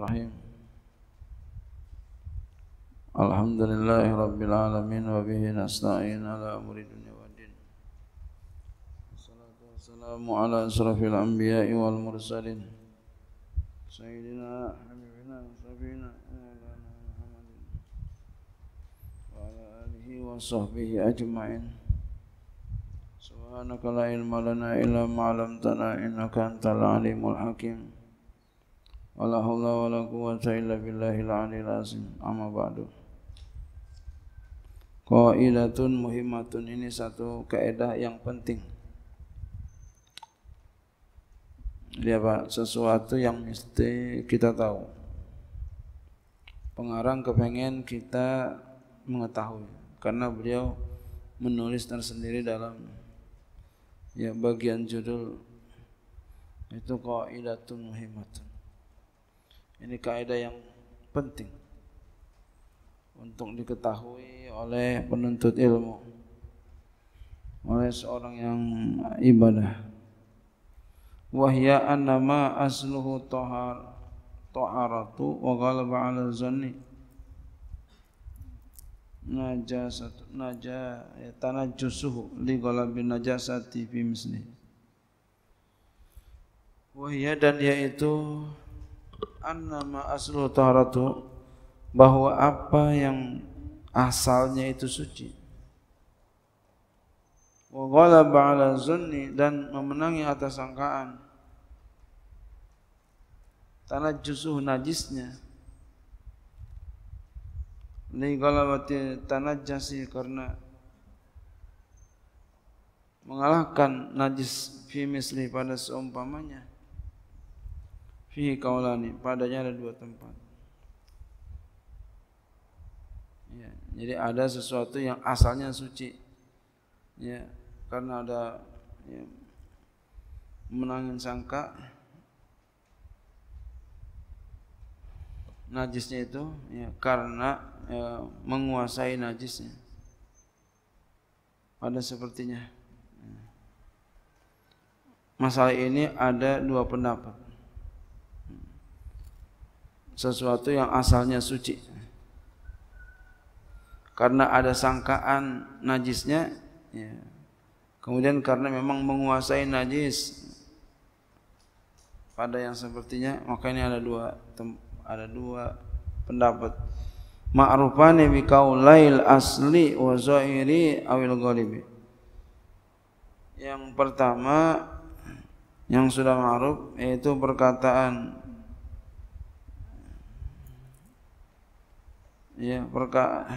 Bismillahirrahmanirrahim. Alhamdulillahirabbil alamin wa bihi nasta'in ala umuri dunya waddin. Wassalatu wassalamu ala asrafil anbiya'i wal mursalin. Sayyidina habibina sabina Muhammadin wa ala alihi wa sahbihi ajma'in. Subhanaka la ilma lana illa ma 'allamtana innaka antal alimul hakim. Wala haula wala quwwata illa billahil aliyil azim. Amma ba'du. Qaidatun muhimmatun ini satu kaidah yang penting. Dia apa? Sesuatu yang mesti kita tahu. Pengarang kepengen kita mengetahui karena beliau menulis tersendiri dalam ya bagian judul itu qaidatun muhimmatun. Ini kaidah yang penting untuk diketahui oleh penuntut ilmu, oleh seorang yang ibadah. Wahya annama asluhu tahar taharatu wa ghalaba ala zanni najasat naja ya, tanajjusuhu li ghalabi najasati fi misli. Wahya dan yaitu annama aslu taharatu bahwa apa yang asalnya itu suci. Wa ghalaba ala zunni dan memenangi atas sangkaan. Tanah jusuh najisnya. Li ghalabati tanajjasi karena mengalahkan najis fi misli pada seumpamanya fihi kaulani padanya ada dua tempat. Ya, jadi ada sesuatu yang asalnya suci. Ya karena ada ya, menangin sangka. Najisnya itu ya karena ya, menguasai najisnya. Ada sepertinya. Masalah ini ada dua pendapat sesuatu yang asalnya suci. Karena ada sangkaan najisnya ya. kemudian karena memang menguasai najis. Pada yang sepertinya maka ini ada dua ada dua pendapat. Ma'rufani bi qaulail asli wa zahiri awil ghalibi. Yang pertama yang sudah ma'ruf yaitu perkataan ya perka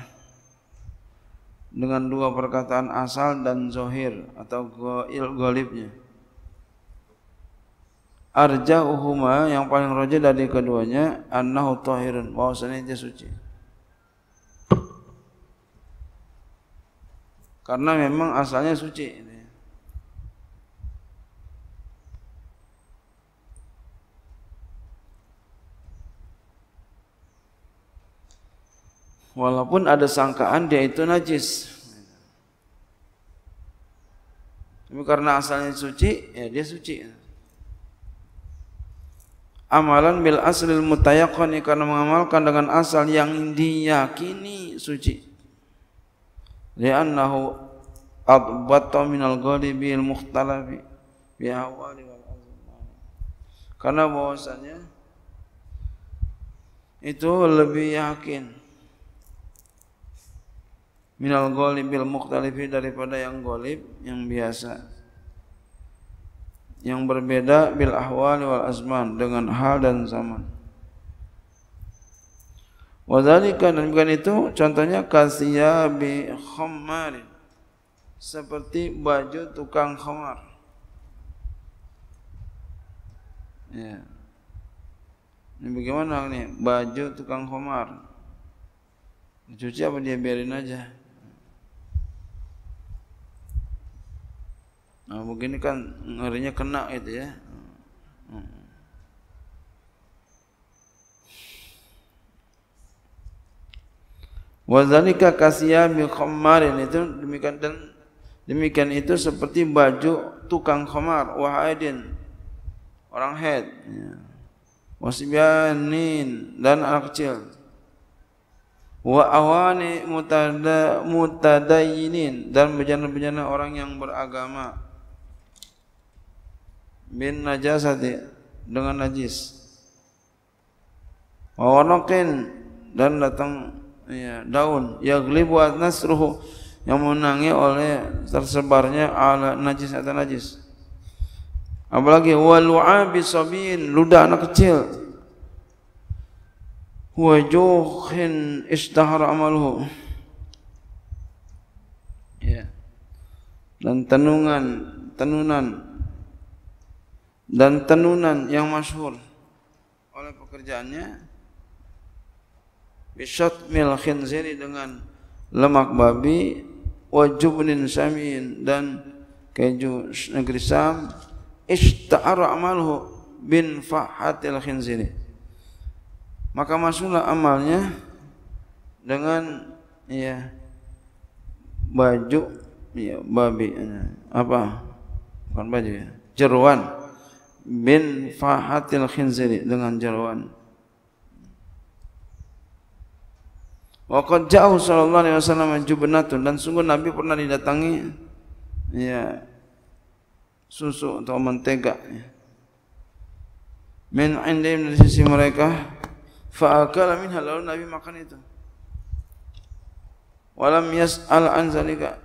dengan dua perkataan asal dan zohir atau goil golibnya. Arja uhuma yang paling roja dari keduanya annahu tahirun bahwasanya dia suci. Karena memang asalnya suci walaupun ada sangkaan dia itu najis. Tapi karena asalnya suci, ya dia suci. Amalan bil aslil mutayaqqani karena mengamalkan dengan asal yang diyakini suci. Li'annahu adbatta minal ghalibi al mukhtalafi bi awali wal. Karena bahwasanya itu lebih yakin minal ghalibil mukhtalifi daripada yang ghalib yang biasa. Yang berbeda bil ahwal wal azman dengan hal dan zaman. Wadhalika dan bukan itu contohnya kasya bi khamar seperti baju tukang khamar. Ya. Ini bagaimana nih baju tukang khamar. Dicuci apa dia? Biarin aja Nah, begini kan ngerinya kena itu ya. Wazalika kasiyami khamarin itu demikian dan demikian itu seperti baju tukang khamar wahidin orang head. Ya. wasibyanin dan anak kecil. Wa awani mutada mutadayinin dan bejana-bejana orang yang beragama bin najasati dengan najis. Wa wanakin dan datang ya, daun. Yaglibu nasruhu yang menangi oleh tersebarnya ala najis atau najis. Apalagi walu'abi sabin ludah anak kecil. Huwa juhin ishtahara amaluhu. Ya dan tenungan tenunan dan tenunan yang masyhur oleh pekerjaannya bisyat mil khinziri dengan lemak babi wajubnin samin dan keju negeri Sam ishta'ara amaluhu bin fahatil khinziri. Maka masuklah amalnya dengan ya baju ya babi apa? Bukan baju ya jeruan bin fahatil khinziri dengan jeruan Waqad jauh sallallahu alaihi wasallam jubnatun dan sungguh Nabi pernah didatangi ya susu atau mentega min indim dari sisi mereka fa'akala minha lalu Nabi makan itu. Walam yas'al an zalika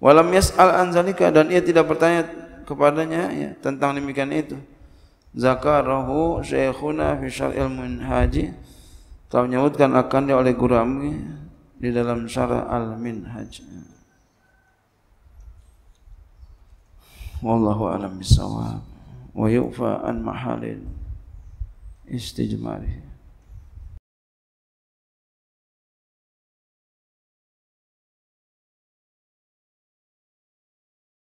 walam yas'al an zalika dan ia tidak bertanya kepadanya ya, tentang demikian itu. Zakarahu syekhuna fi syar'il minhaji. Telah menyebutkan akan dia oleh guru kami di dalam syarah al-minhaj. Wallahu alam bisawab wa yu'fa an mahalil istijmarih